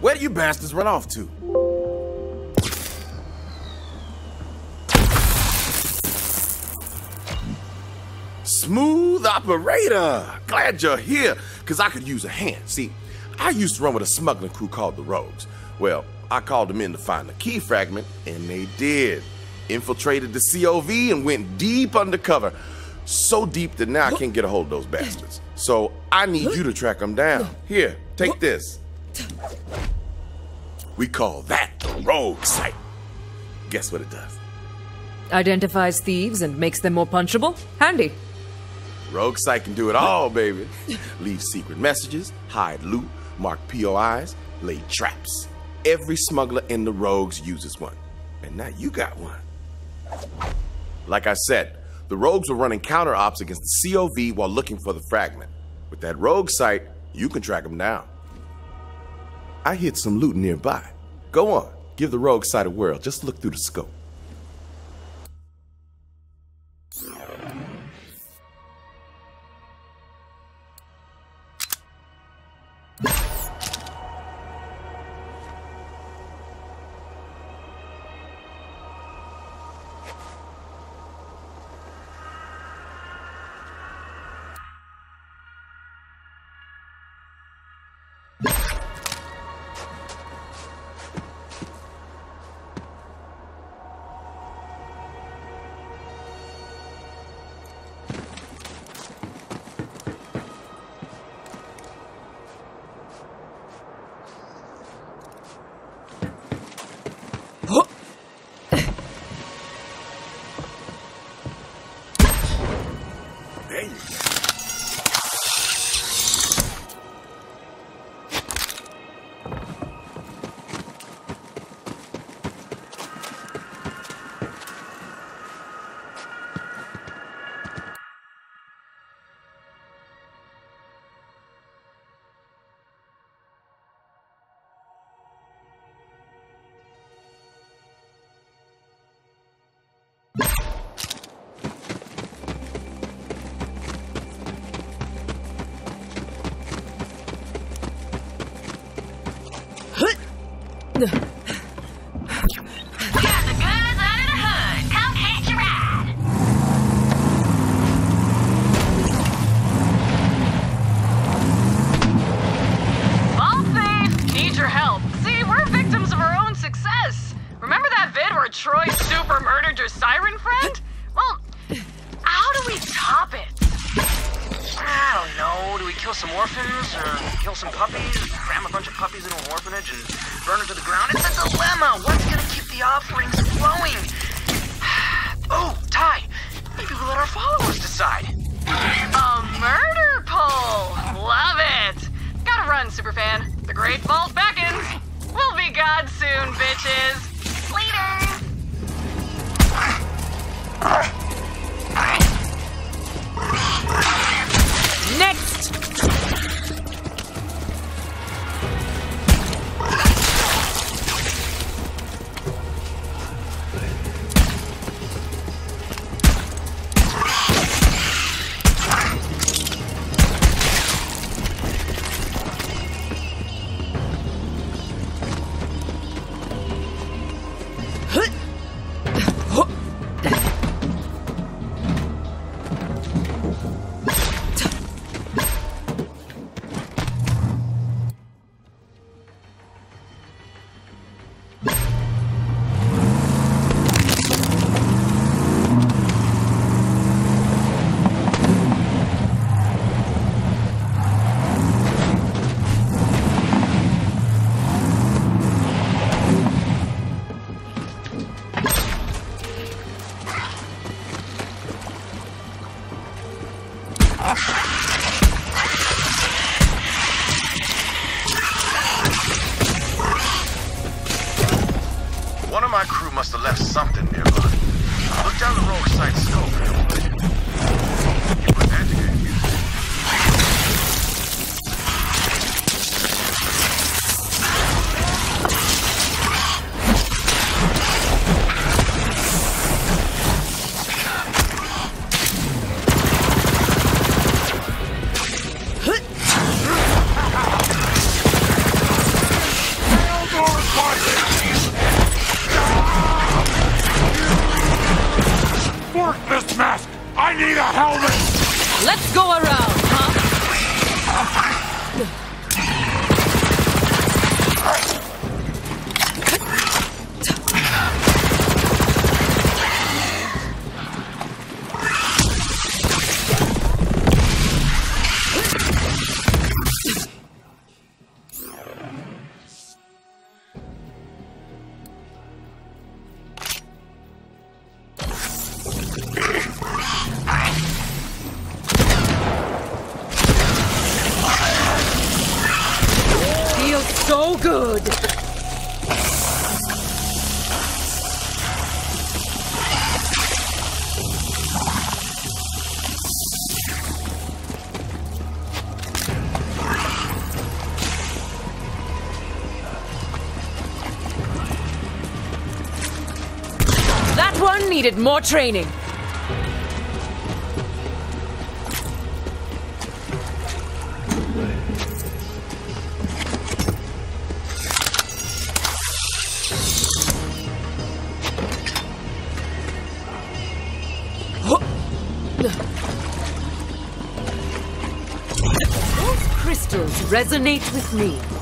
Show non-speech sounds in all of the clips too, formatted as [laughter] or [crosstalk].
Where do you bastards run off to? Smooth operator! Glad you're here, because I could use a hand. See, I used to run with a smuggling crew called the Rogues. Well, I called them in to find the key fragment, and they did. Infiltrated the COV and went deep undercover. So deep that now I can't get a hold of those bastards. So I need you to track them down. Here, take this. We call that the Rogue Sight. Guess what it does? Identifies thieves and makes them more punchable? Handy. Rogue Sight can do it all, baby. Leave secret messages, hide loot, mark POIs, lay traps. Every smuggler in the Rogues uses one. And now you got one. Like I said, the Rogues were running counter ops against the COV while looking for the fragment. With that Rogue Sight, you can track them down. I hid some loot nearby. Go on, give the Rogue Sight a whirl. Just look through the scope. Troy super murdered your siren friend? Well, how do we top it? I don't know. Do we kill some orphans or kill some puppies? Cram a bunch of puppies into an orphanage and burn them to the ground? It's a dilemma. What's gonna keep the offerings flowing? [sighs] Oh, Ty. Maybe we'll let our followers decide. A murder poll! Love it! Gotta run, superfan. The Great Vault beckons. We'll be gods soon, bitches. Next! Good. That one needed more training. Crystals resonate with me.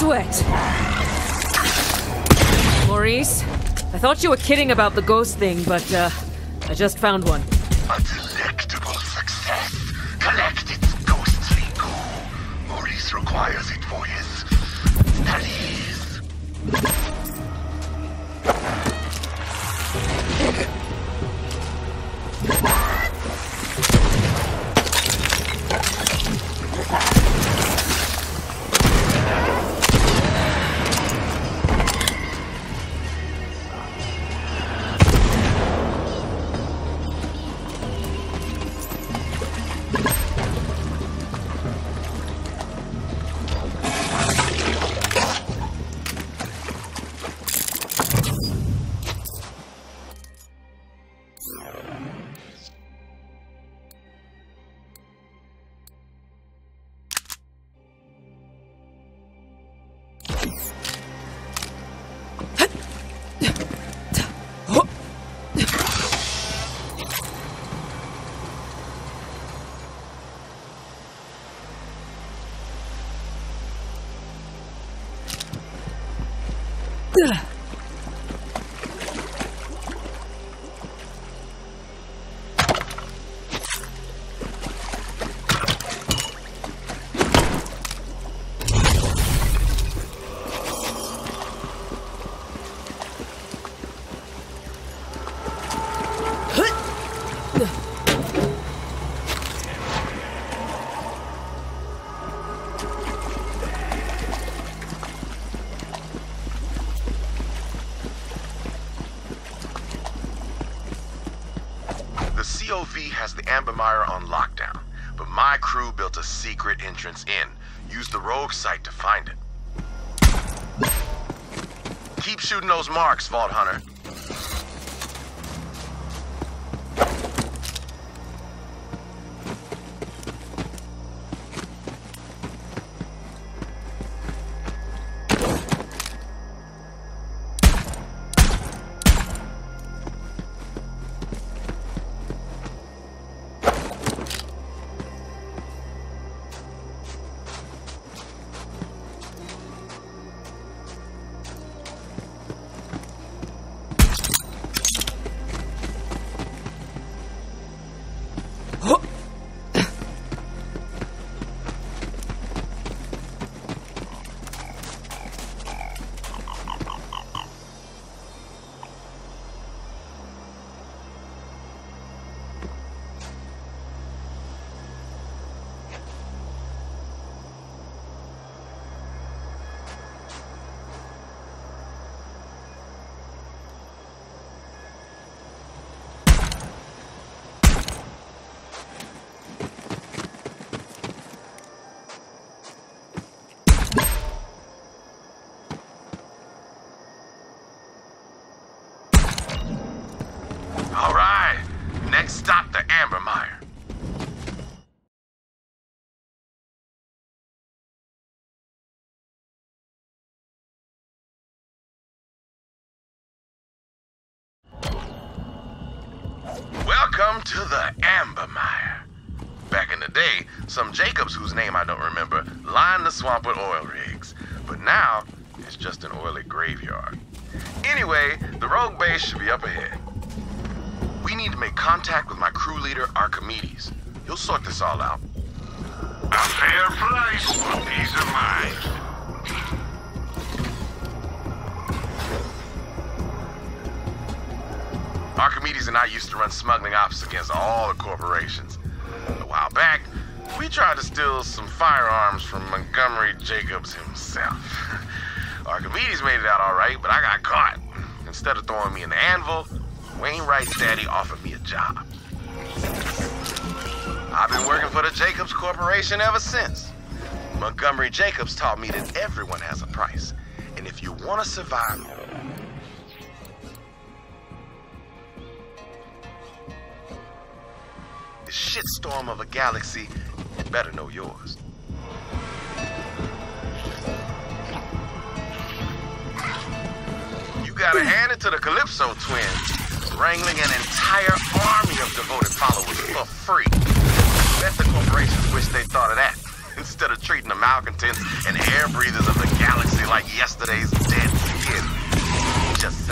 Sweat. Maurice. I thought you were kidding about the ghost thing, but, uh, I just found one. The entrance in. Used the Rogue Sight to find it. Keep shooting those marks, Vault Hunter. To the Ambermire. Back in the day, some Jacobs, whose name I don't remember, lined the swamp with oil rigs. But now, it's just an oily graveyard. Anyway, the rogue base should be up ahead. We need to make contact with my crew leader, Archimedes. He'll sort this all out. A fair price for peace of Archimedes and I used to run smuggling ops against all the corporations. A while back, we tried to steal some firearms from Montgomery Jacobs himself. [laughs] Archimedes made it out all right, but I got caught. Instead of throwing me in the anvil, Wainwright's daddy offered me a job. I've been working for the Jacobs Corporation ever since. Montgomery Jacobs taught me that everyone has a price. And if you want to survive, this shitstorm of a galaxy, you better know yours. You gotta hand it to the Calypso twins, wrangling an entire army of devoted followers for free. Bet the corporations wish they thought of that, [laughs] instead of treating the malcontents and air breathers of the galaxy like yesterday's dead kid. Just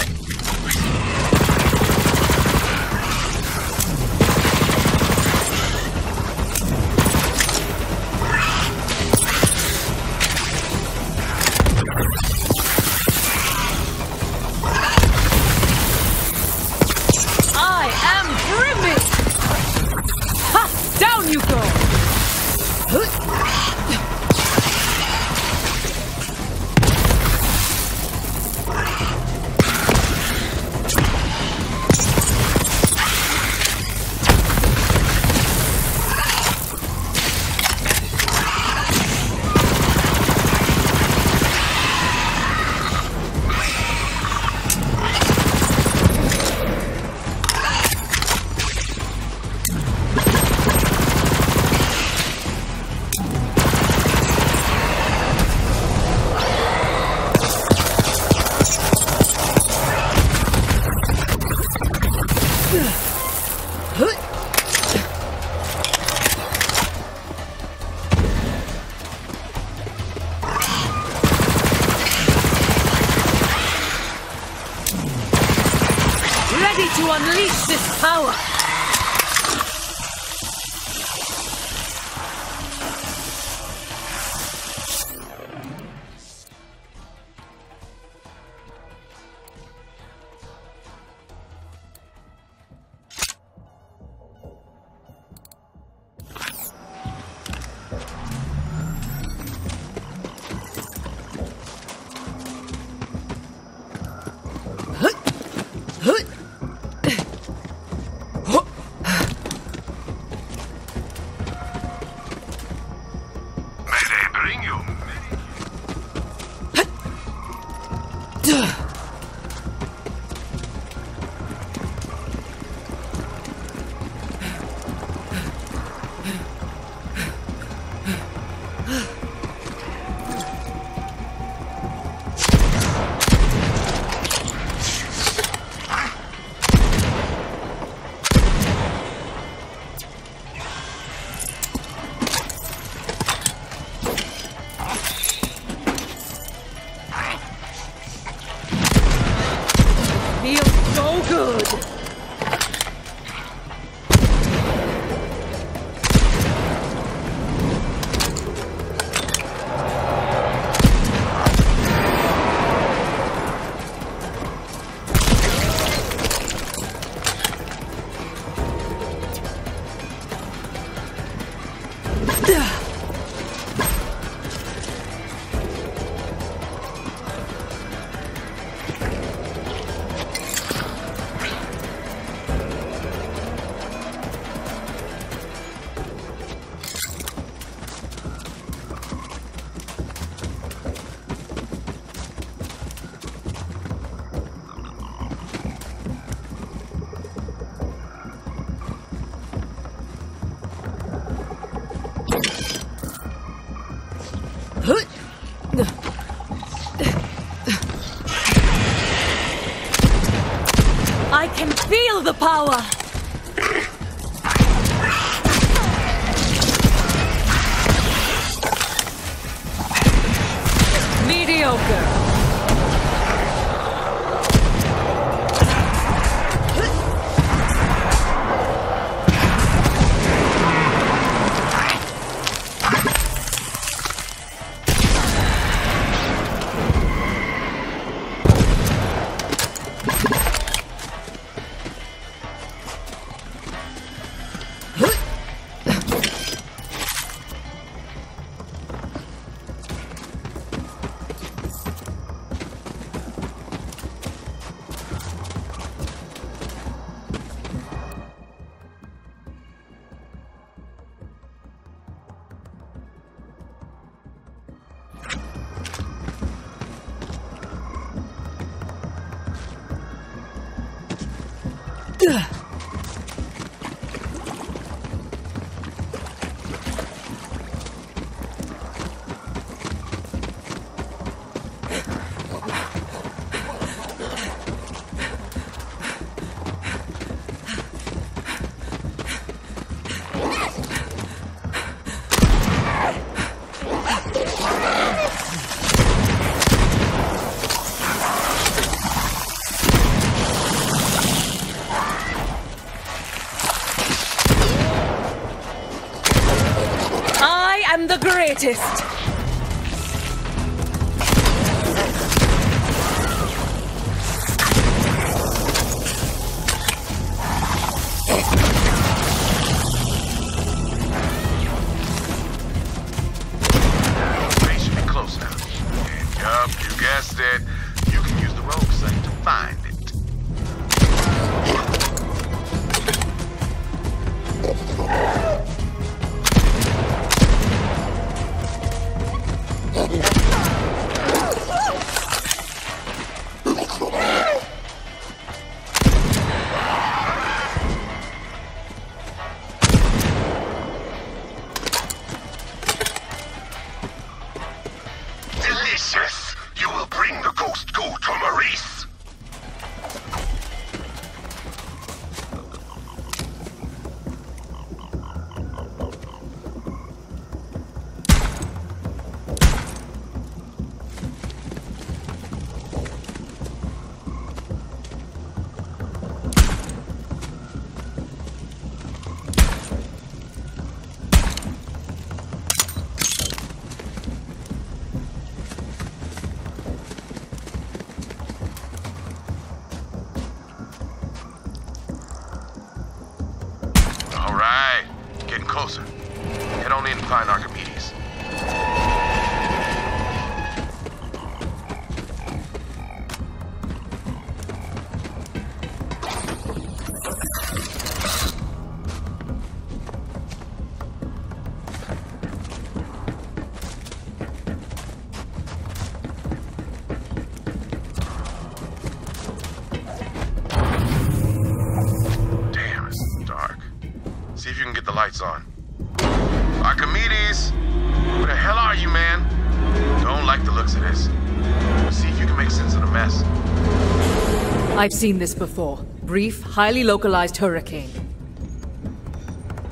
I've seen this before. Brief, highly localized hurricane.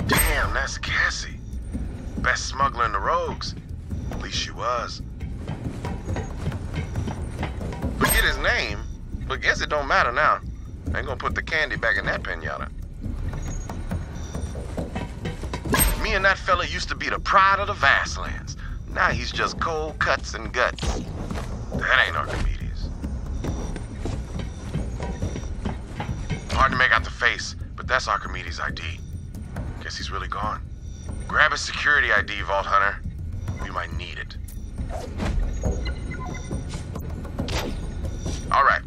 Damn, that's Cassie. Best smuggler in the rogues. At least she was. Forget his name, but guess it don't matter now. I ain't gonna put the candy back in that pinata. Me and that fella used to be the pride of the Vastlands. Now he's just cold cuts and guts. That ain't Archimedes. Hard to make out the face, but that's Archimedes' ID. Guess he's really gone. Grab his security ID, Vault Hunter. We might need it. All right,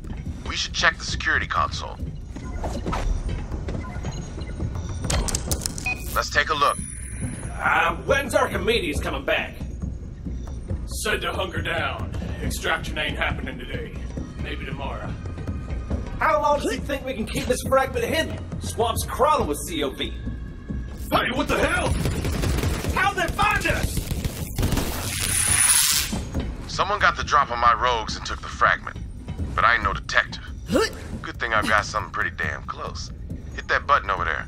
we should check the security console. Let's take a look. Uh, when's Archimedes coming back? Said to hunker down. Extraction ain't happening today. Maybe tomorrow. How long do you think we can keep this fragment hidden? Swamp's crawling with COV. Hey, what the hell? How'd they find us? Someone got the drop on my rogues and took the fragment. But I ain't no detective. Good thing I've got something pretty damn close. Hit that button over there.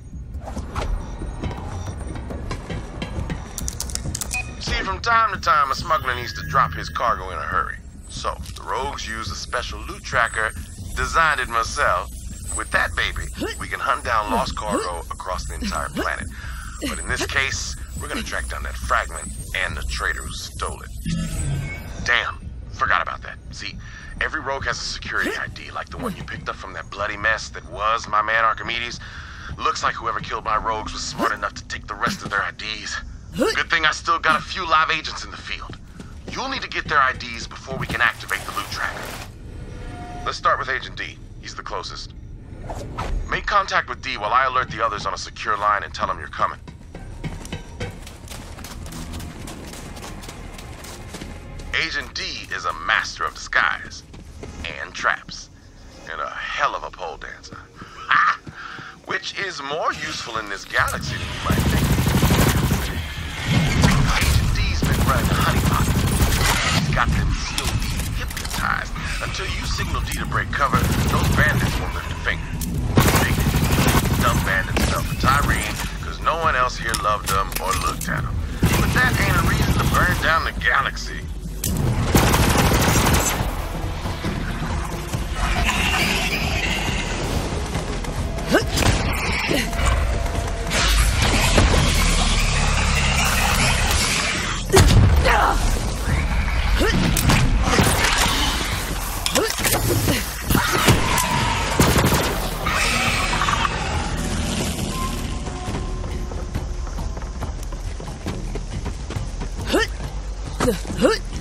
See, from time to time, a smuggler needs to drop his cargo in a hurry. So, the rogues use a special loot tracker, designed it myself. With that baby, we can hunt down lost cargo [laughs] across the entire planet. But in this case, we're gonna track down that fragment and the traitor who stole it. Damn, forgot about that. See, every rogue has a security [laughs] ID, like the one you picked up from that bloody mess that was my man Archimedes. Looks like whoever killed my rogues was smart enough to take the rest of their IDs. [laughs] Good thing I still got a few live agents in the field. You'll need to get their IDs before we can activate the loot tracker. Let's start with Agent D. He's the closest. Make contact with D while I alert the others on a secure line and tell them you're coming. Agent D is a master of disguise and traps, and a hell of a pole dancer. Ha! [laughs] Which is more useful in this galaxy than you might think. Until you signal D to break cover, those bandits won't lift a finger. Big dumb bandits fell for Tyreen, because no one else here loved them or looked at them. But that ain't a reason to burn down the galaxy. [laughs] Huh?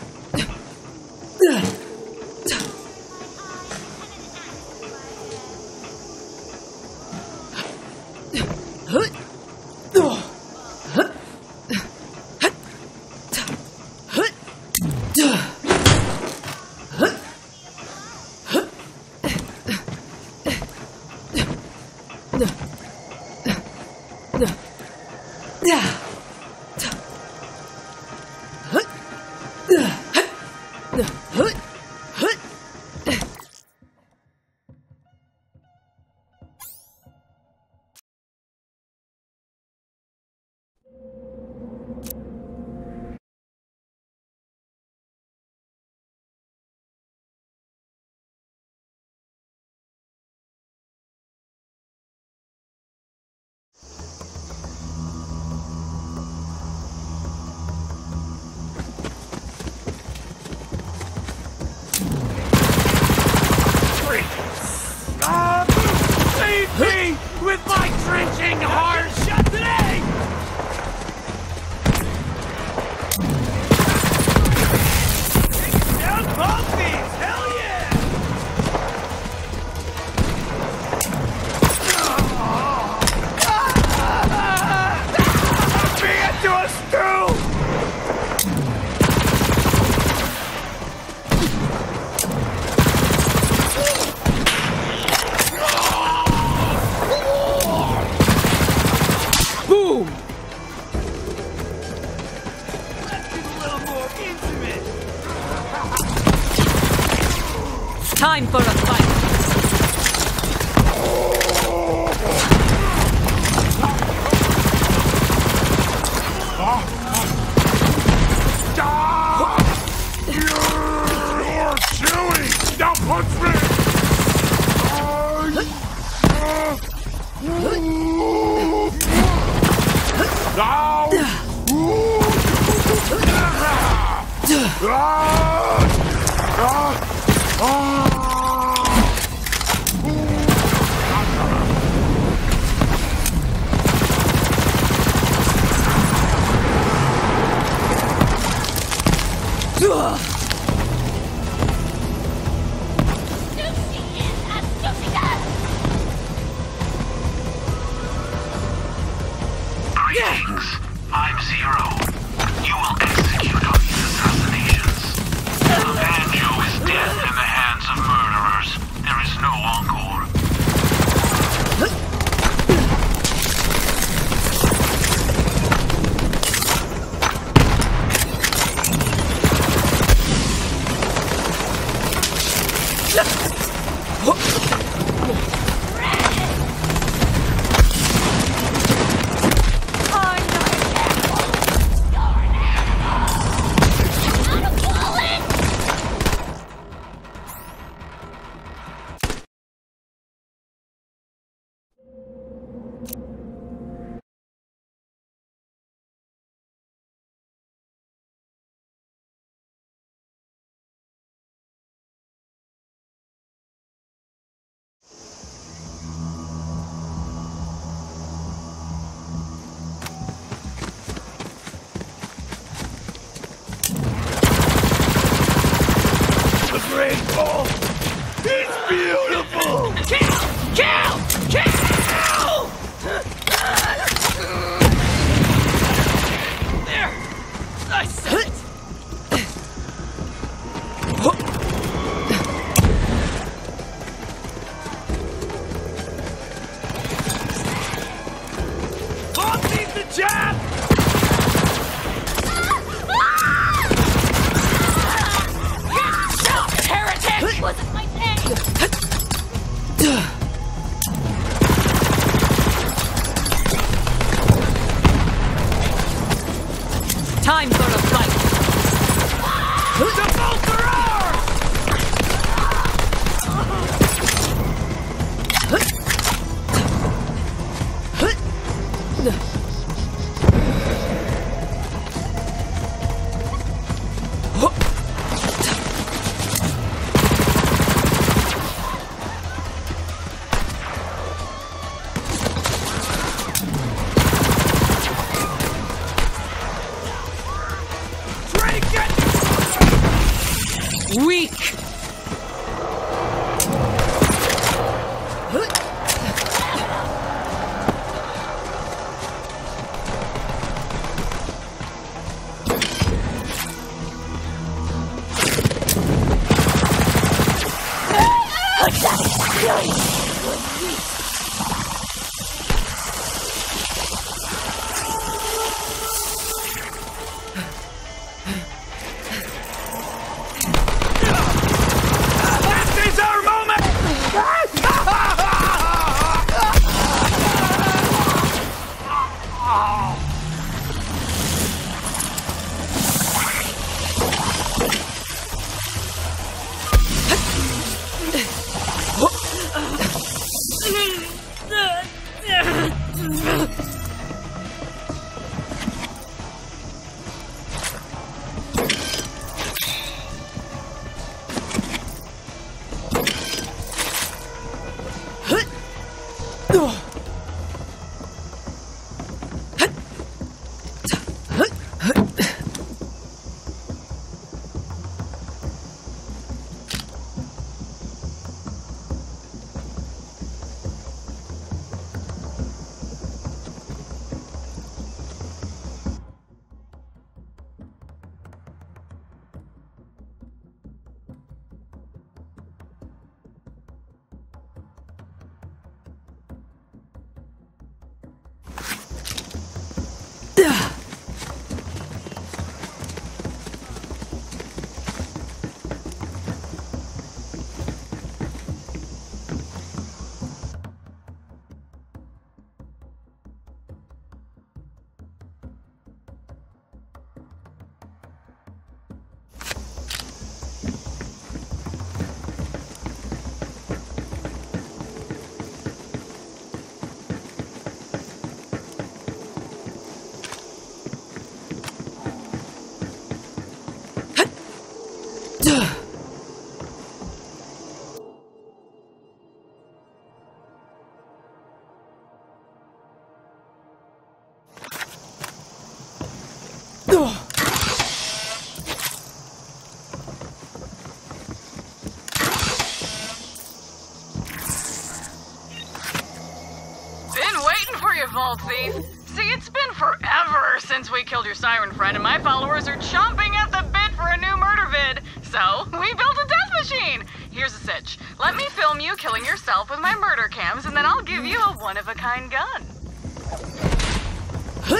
your siren friend, and my followers are chomping at the bit for a new murder vid. So, we built a death machine. Here's a sitch. Let me film you killing yourself with my murder cams, and then I'll give you a one of a kind gun.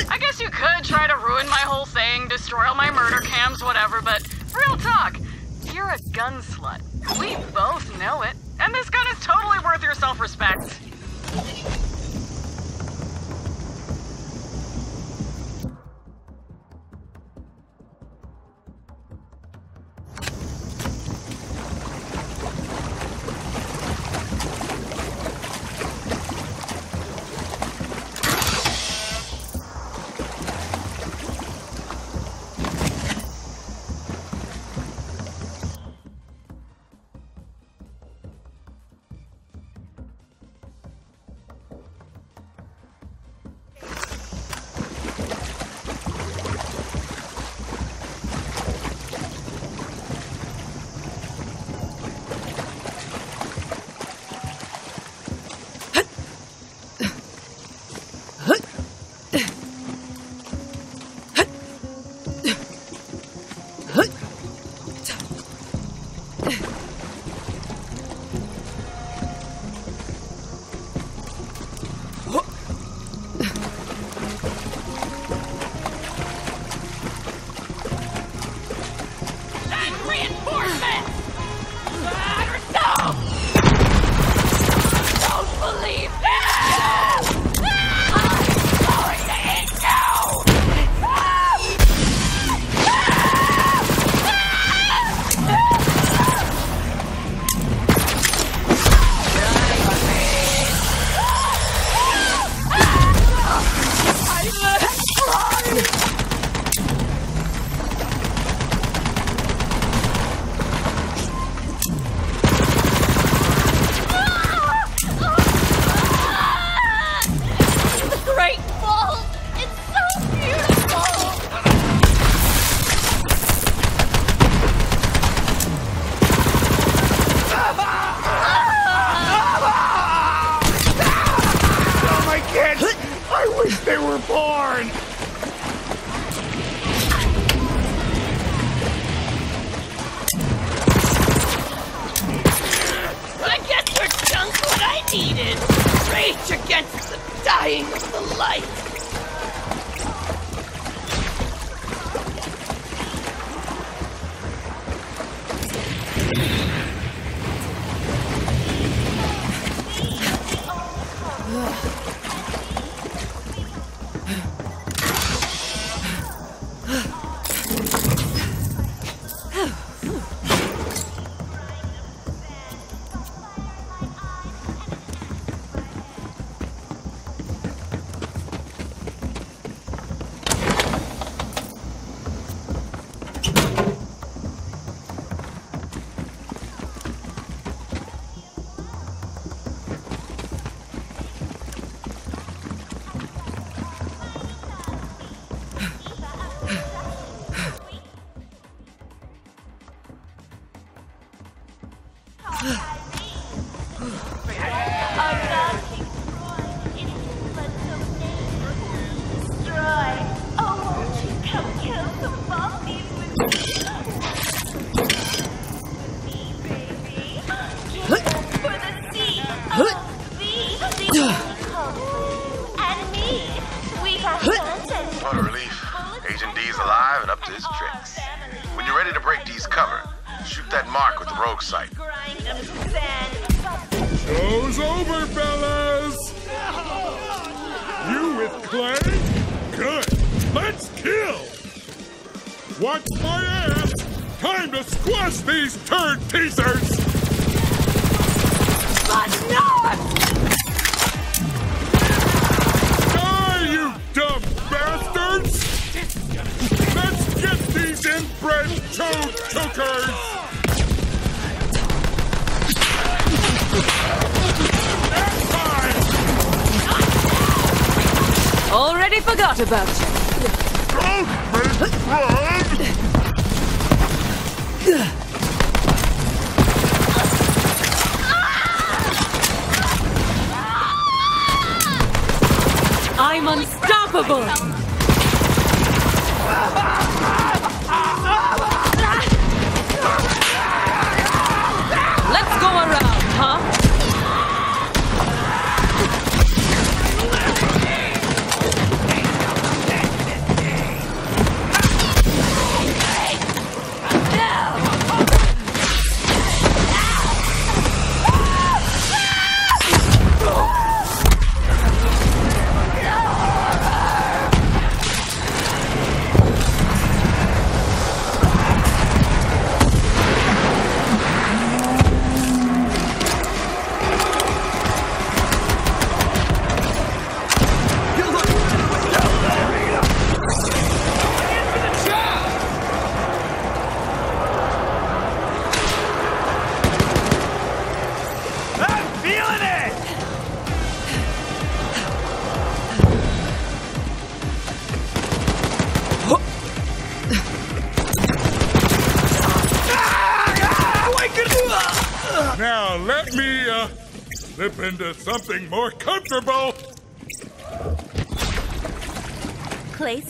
I guess you could try to ruin my whole thing, destroy all my murder cams, whatever, but real talk, you're a gun slut. We both know it.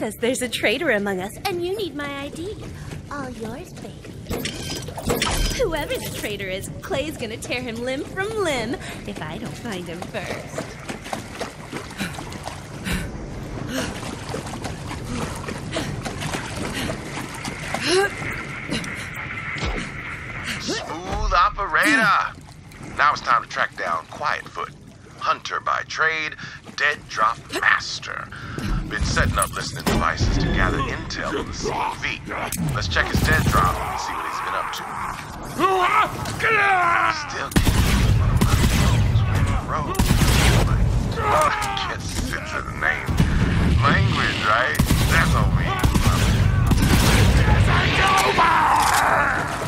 Says there's a traitor among us, and you need my ID. All yours, baby. Whoever the traitor is, Clay's gonna tear him limb from limb if I don't find him first. Smooth operator. Now it's time to track down Quietfoot. Hunter by trade, dead drop master. Been setting up listening devices to gather intel on the COV. Let's check his dead drop and see what he's been up to. Still right? That's on me. Clay,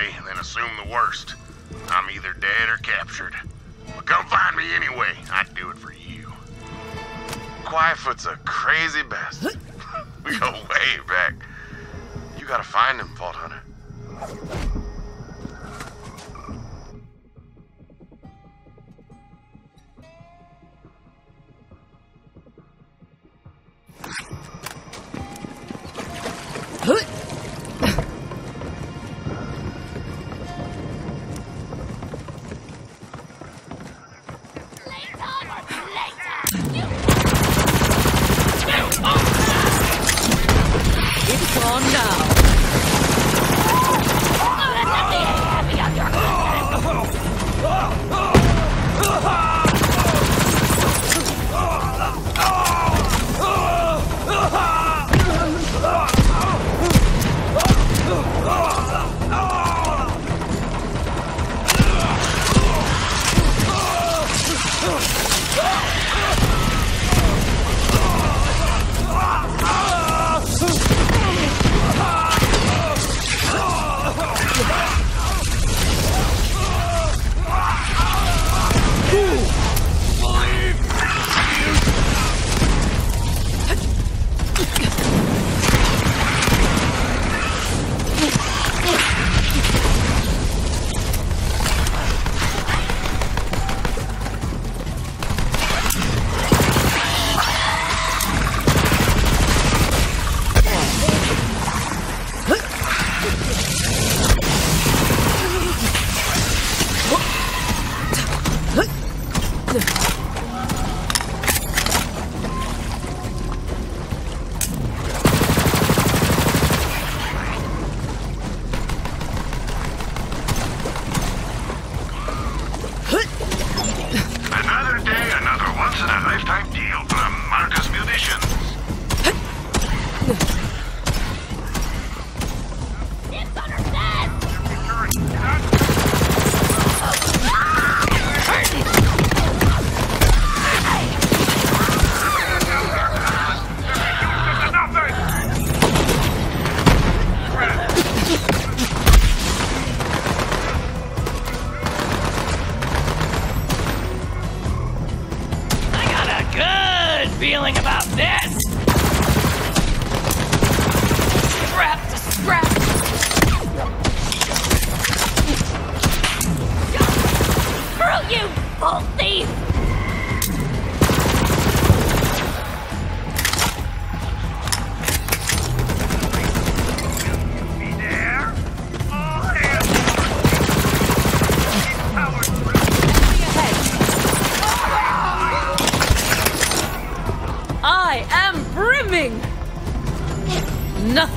me, then assume the worst.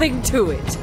Nothing to it.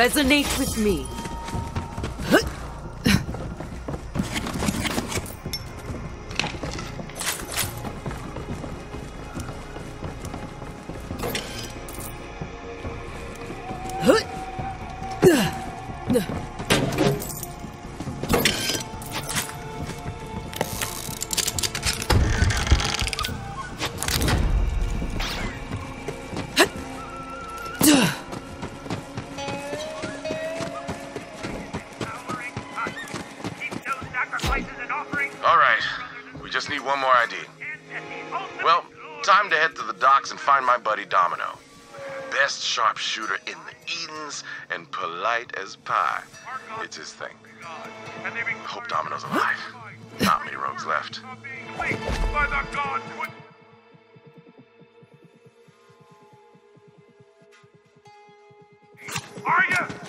resonate with me. us alive. Not many rogues left. Are you?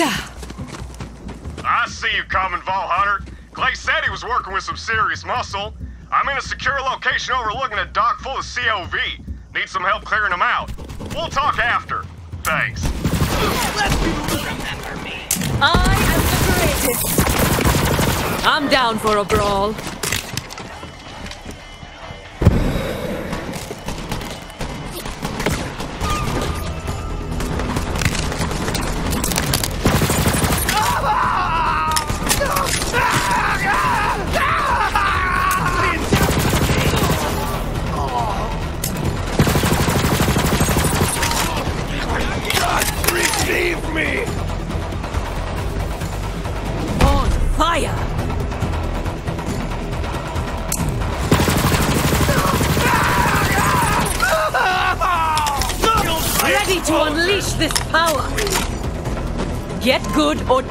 I see you, coming, Vault Hunter. Clay said he was working with some serious muscle. I'm in a secure location overlooking a dock full of COV. Need some help clearing them out. We'll talk after. Thanks. Let people remember me. I am liberated. I'm down for a brawl.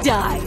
Die!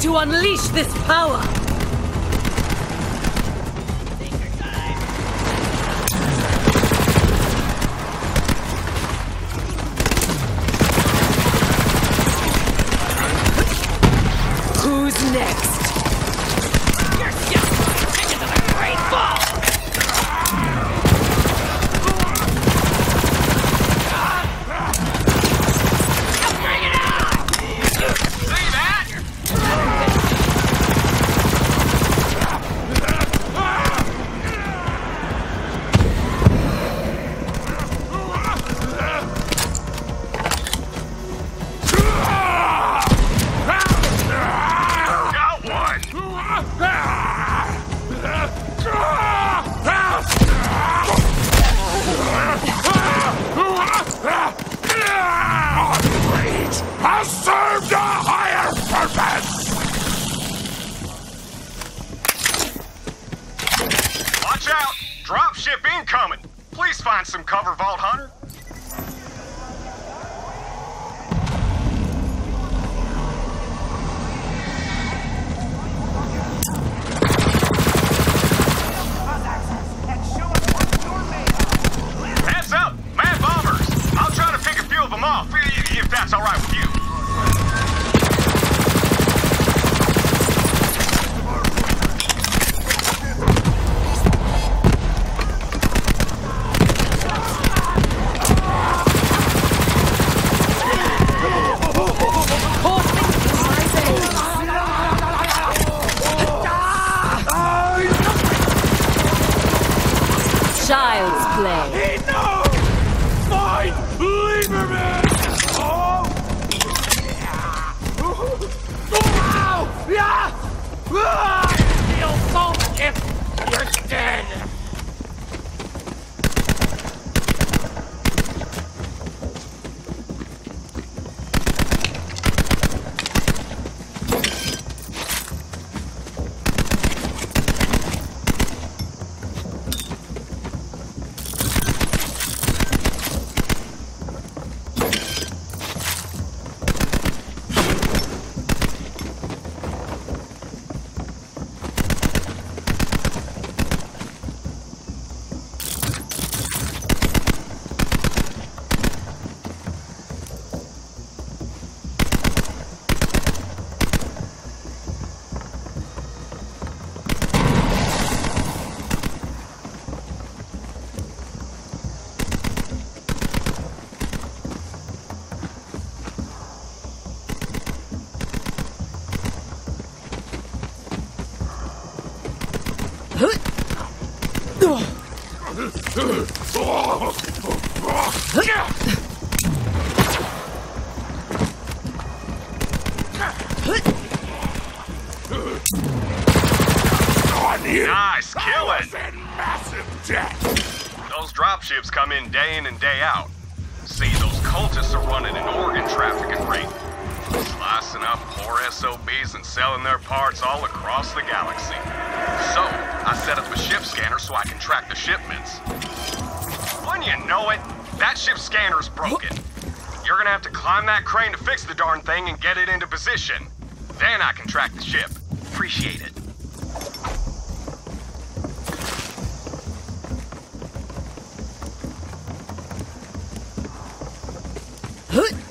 To unleash this power! Nice, kill it. Massive debt. Those dropships come in day in and day out. See, those cultists are running an organ trafficking ring. Slicing up poor SOBs and selling their parts all across the galaxy. So, I set up a ship scanner so I can track the shipments. When you know it, that ship scanner's broken. You're gonna have to climb that crane to fix the darn thing and get it into position. Then I can track the ship. Appreciate it. Now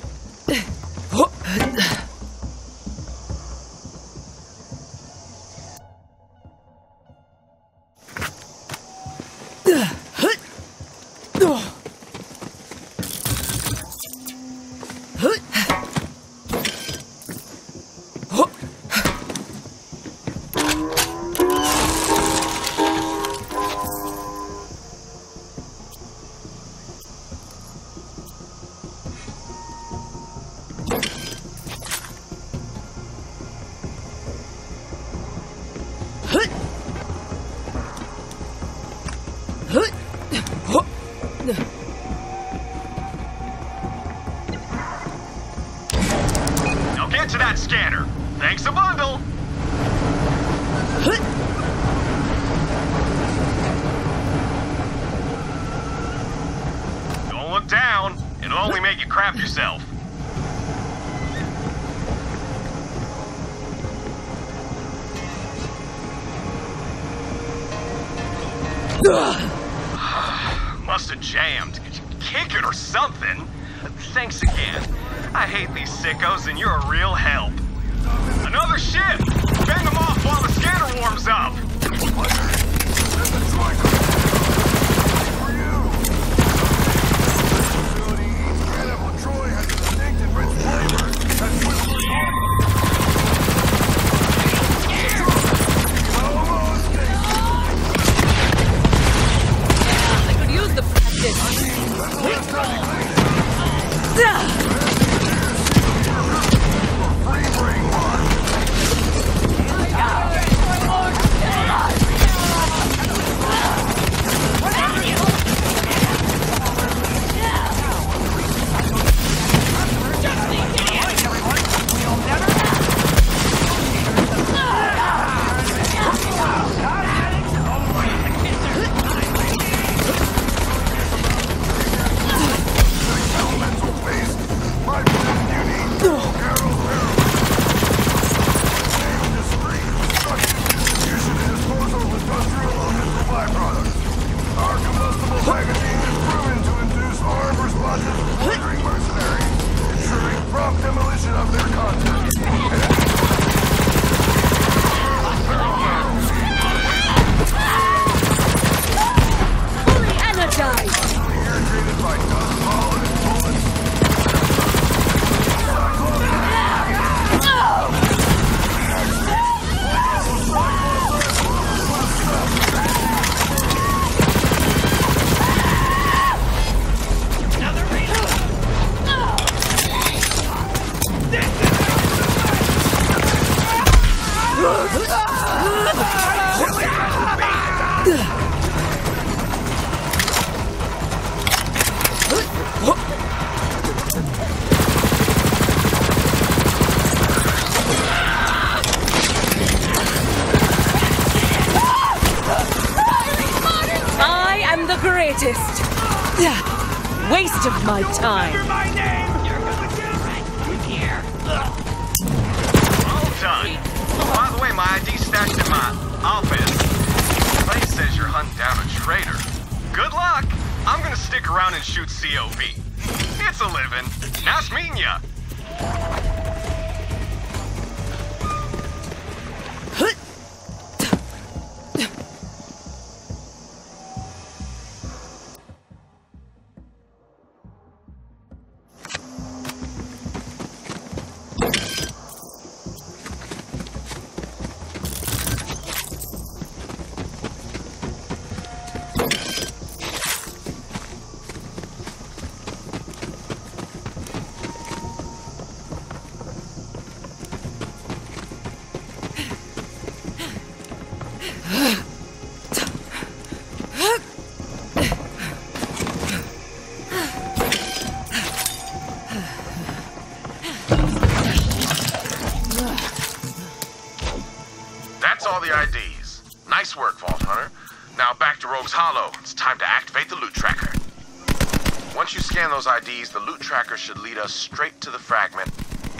IDs, the loot tracker should lead us straight to the fragment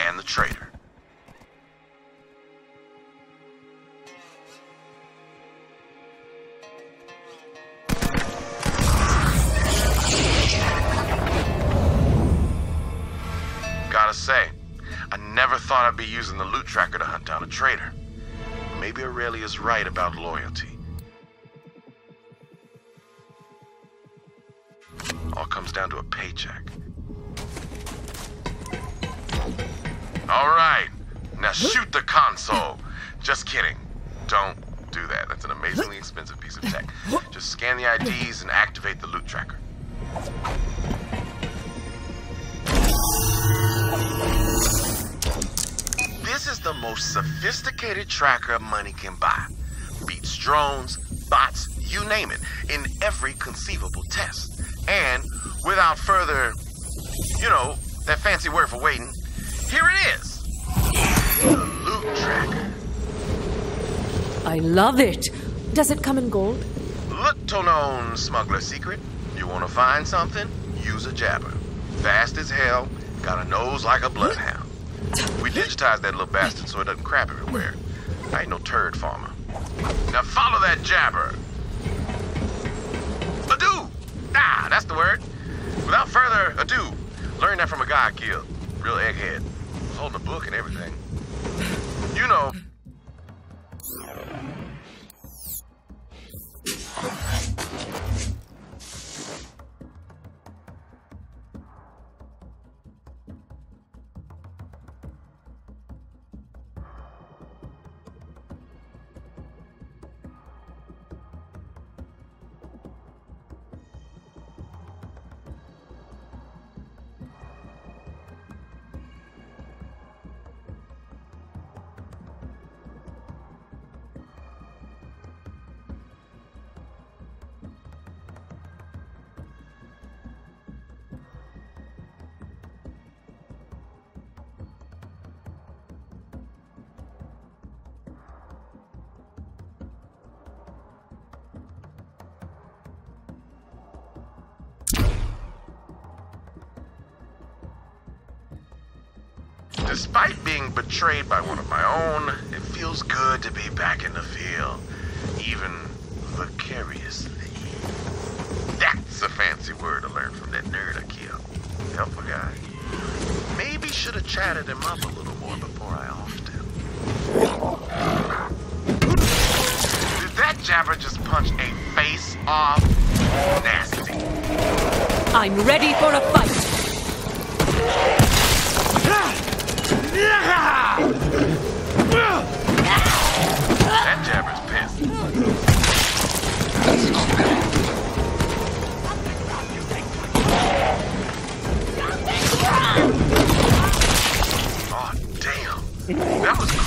and the trader. Gotta say, I never thought I'd be using the loot tracker to hunt down a traitor. Maybe Aurelia's right about loyalty. Down to a paycheck. All right, now shoot the console. Just kidding. Don't do that. That's an amazingly expensive piece of tech. Just scan the IDs and activate the loot tracker. This is the most sophisticated tracker money can buy. Beats drones, bots, you name it, in every conceivable test. And without further, you know, that fancy word for waiting, here it is. The loot tracker. I love it. Does it come in gold? Little known smuggler secret. You wanna find something? Use a jabber. Fast as hell, got a nose like a bloodhound. We digitized that little bastard so it doesn't crap everywhere. I ain't no turd farmer. Now follow that jabber. Ah, that's the word. Without further ado, learn that from a guy I killed. Real egghead. Holding a book and everything. You know. Betrayed by one of my own, it feels good to be back in the field, even vicariously. That's a fancy word I learned from that nerd I killed. Helpful guy. Maybe should have chatted him up a little more before I offed him. Did that jabber just punch a face off? Nasty. I'm ready for a fight. That jabber's pissed. Oh, was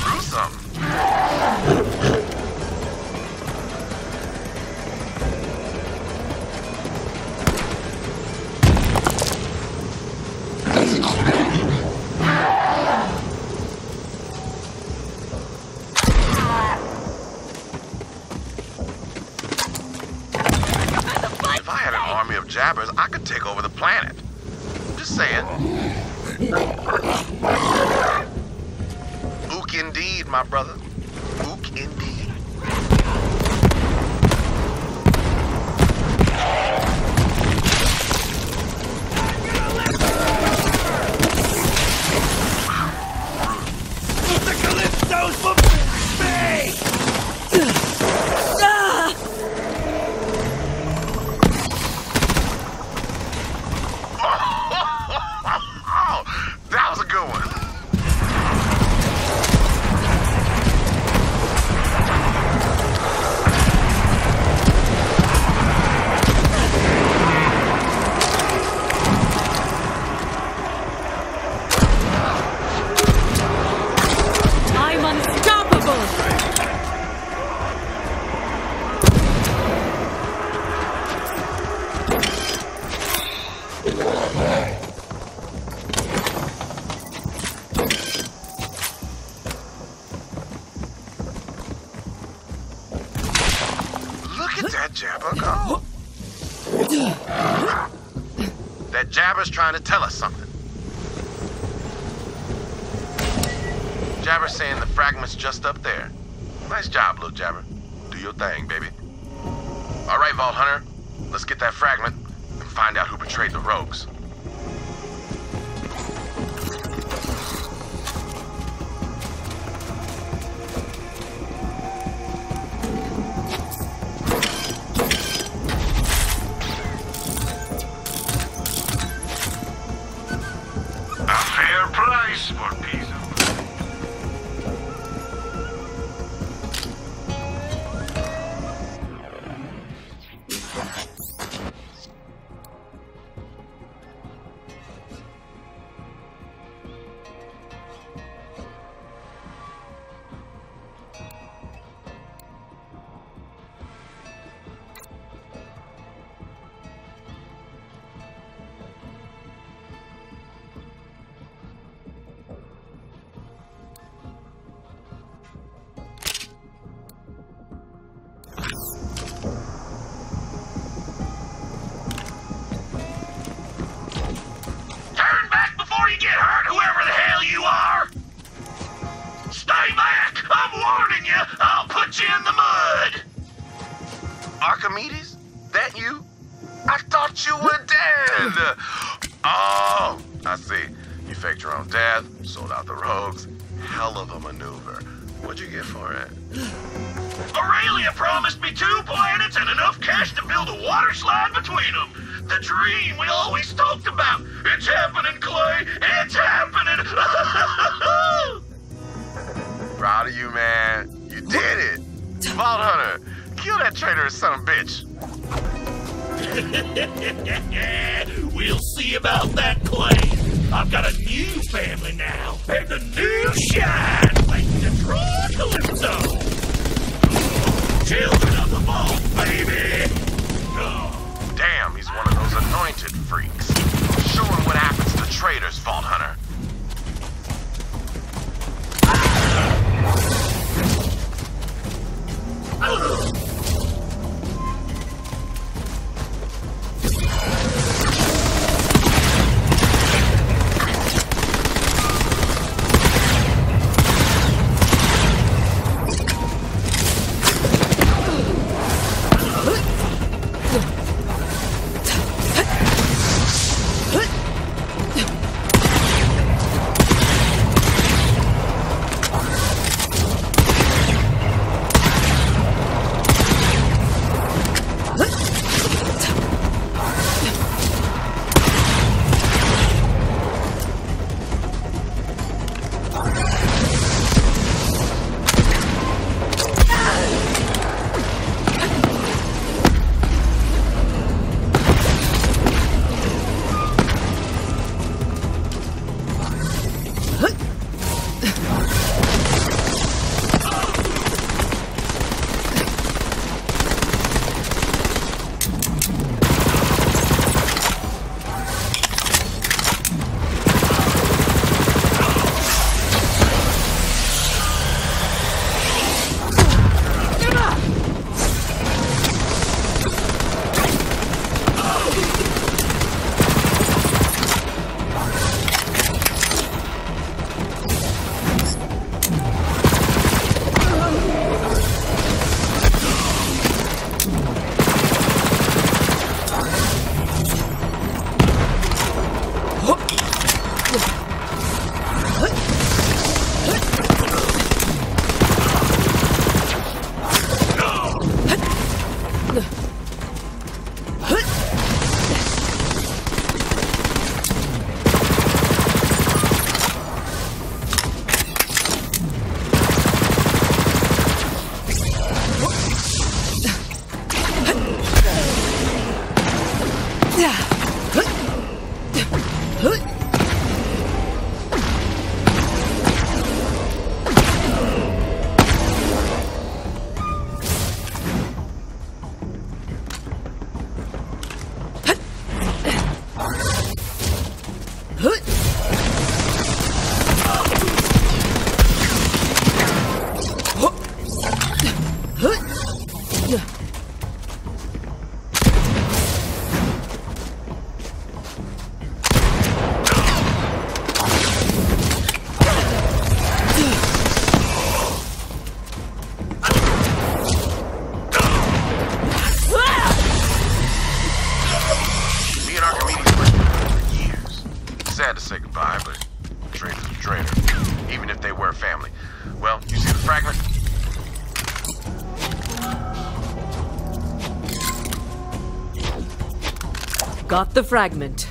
Got the fragment.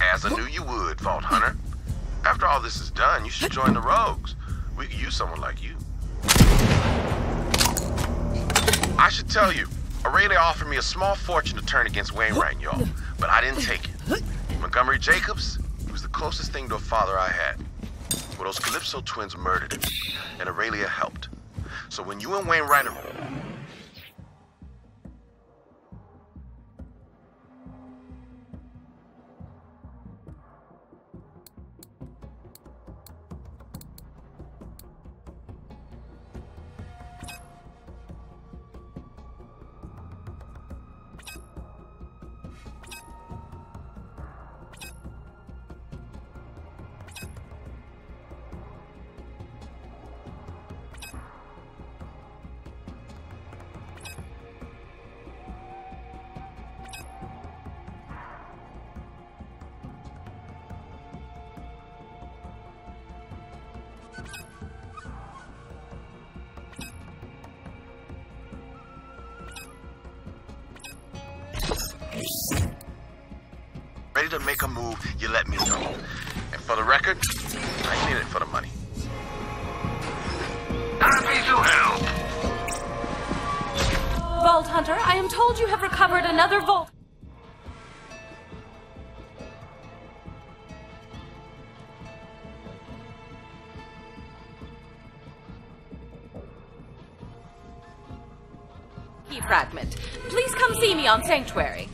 As I knew you would, Vault Hunter. After all this is done, you should join the Rogues. We could use someone like you. I should tell you, Aurelia offered me a small fortune to turn against Wainwright, y'all, but I didn't take it. Montgomery Jakobs was the closest thing to a father I had. Well, those Calypso twins murdered him, and Aurelia helped. So when you and Wainwright are... to make a move, you let me know. And for the record, I in it for the money. Happy to help. Vault Hunter, I am told you have recovered another vault. Fragment. Please come see me on Sanctuary.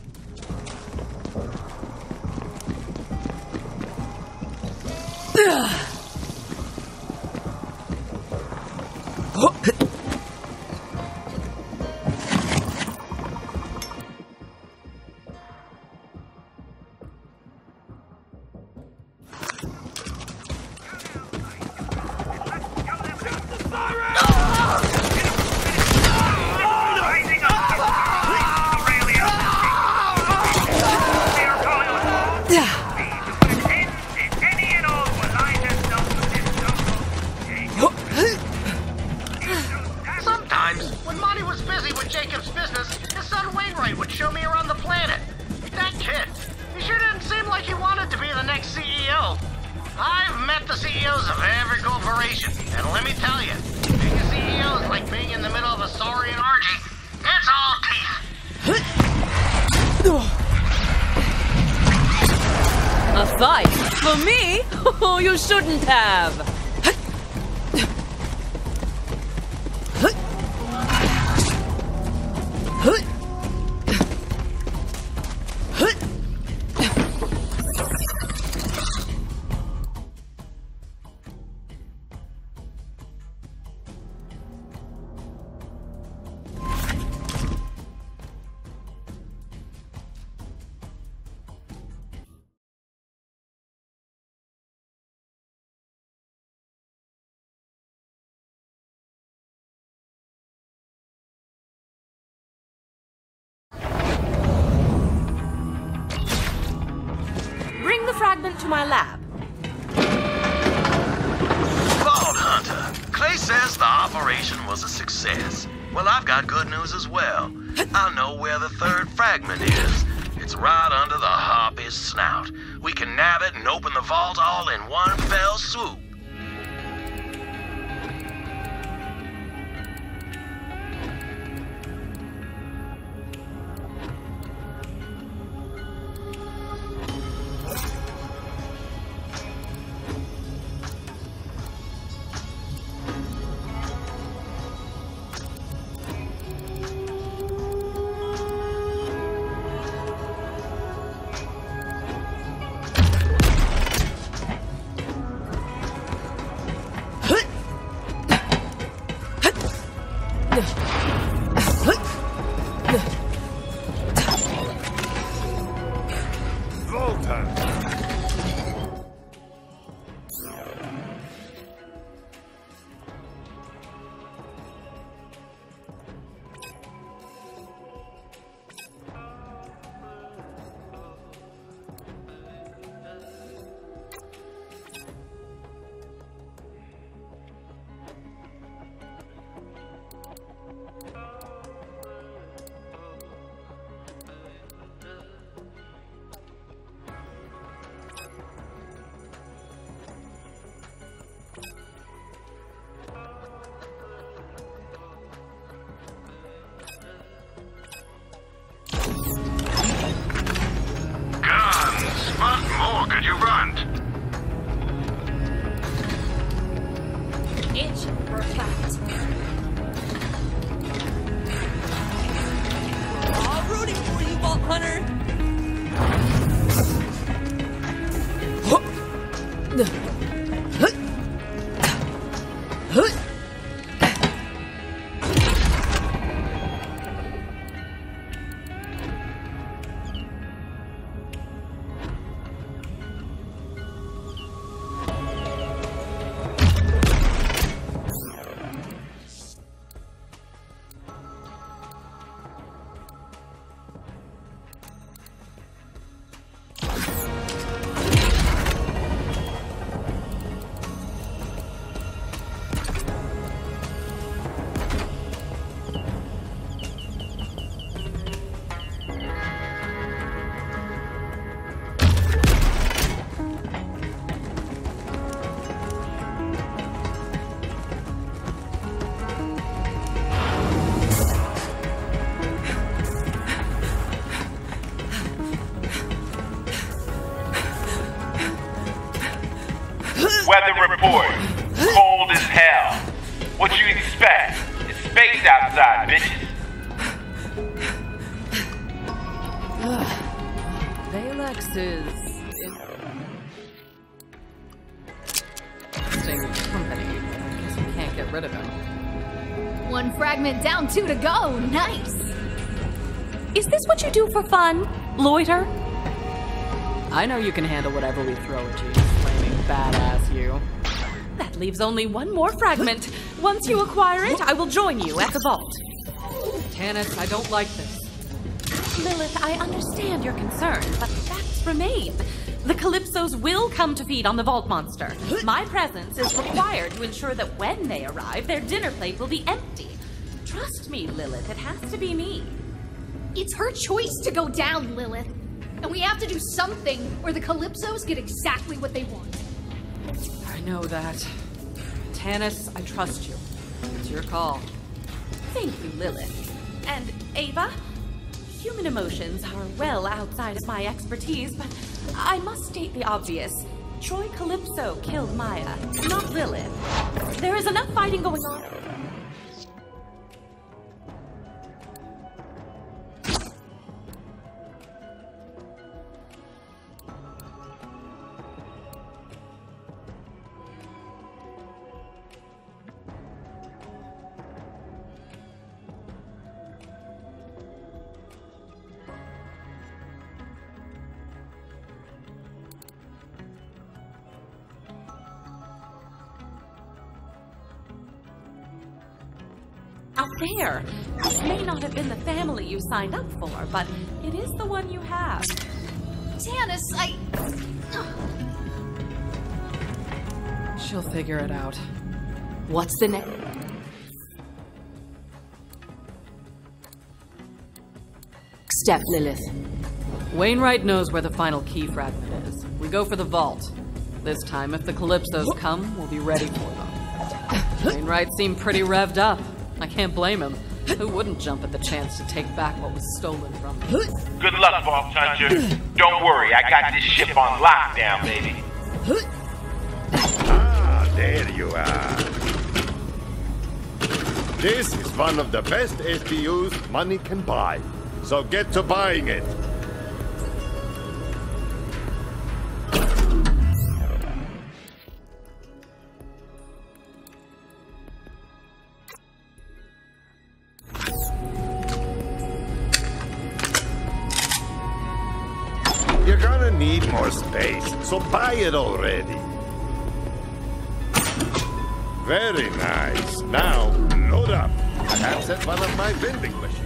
Nab it and open the vault all in one fell swoop. What you expect? It's space outside, bitches. [sighs] Balex is. Interesting company. I guess we can't get rid of him. One fragment down, two to go. Nice. Is this what you do for fun? Loiter? I know you can handle whatever we throw at you, flaming badass you. That leaves only one more fragment. Once you acquire it, I will join you at the vault. Tannis, I don't like this. Lilith, I understand your concern, but the facts remain. The Calypsos will come to feed on the vault monster. My presence is required to ensure that when they arrive, their dinner plate will be empty. Trust me, Lilith, it has to be me. It's her choice to go down, Lilith. And we have to do something or the Calypsos get exactly what they want. Know that. Tannis, I trust you. It's your call. Thank you, Lilith. And Ava? Human emotions are well outside of my expertise, but I must state the obvious. Troy Calypso killed Maya, not Lilith. There is enough fighting going on. Out there. This may not have been the family you signed up for, but it is the one you have. Tannis, I. She'll figure it out. What's the name? Step, Lilith. Wainwright knows where the final key fragment is. We go for the vault. This time, if the Calypsos come, we'll be ready for them. Wainwright seemed pretty revved up. I can't blame him. Who wouldn't jump at the chance to take back what was stolen from him? Good luck, Vault Hunter. Don't worry, I got this ship on lockdown, baby. Ah, there you are. This is one of the best SDUs money can buy. So get to buying it. You're gonna need more space, so buy it already. Very nice. Now, load up. Perhaps at one of my vending machines.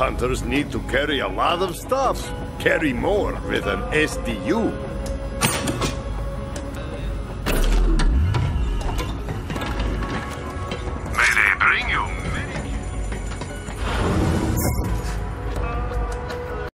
Hunters need to carry a lot of stuff. Carry more with an SDU.